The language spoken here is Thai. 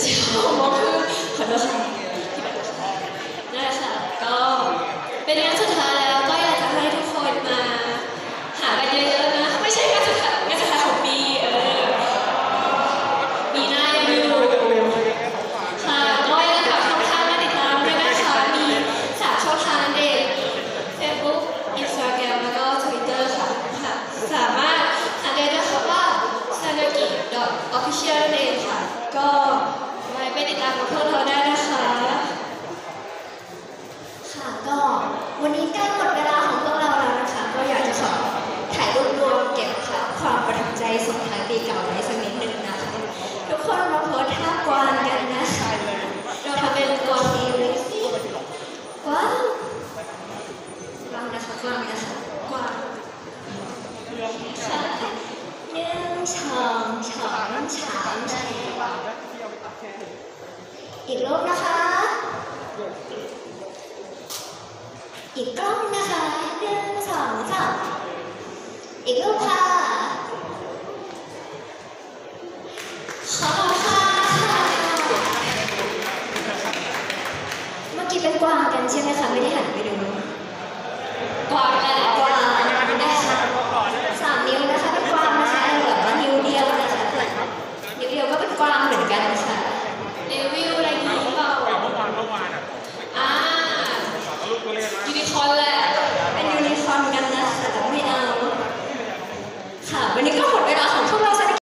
ไม่ใช่มอ ของฉันอีกรูปนะคะ อีกกล้องนะคะเรื่องสองค่ะอีกรูปค่ะขอบค่ะเมื่อกี้เป็นกวางกันใช่ไหมคะ ไม่ได้หันไปดูกวางแหละ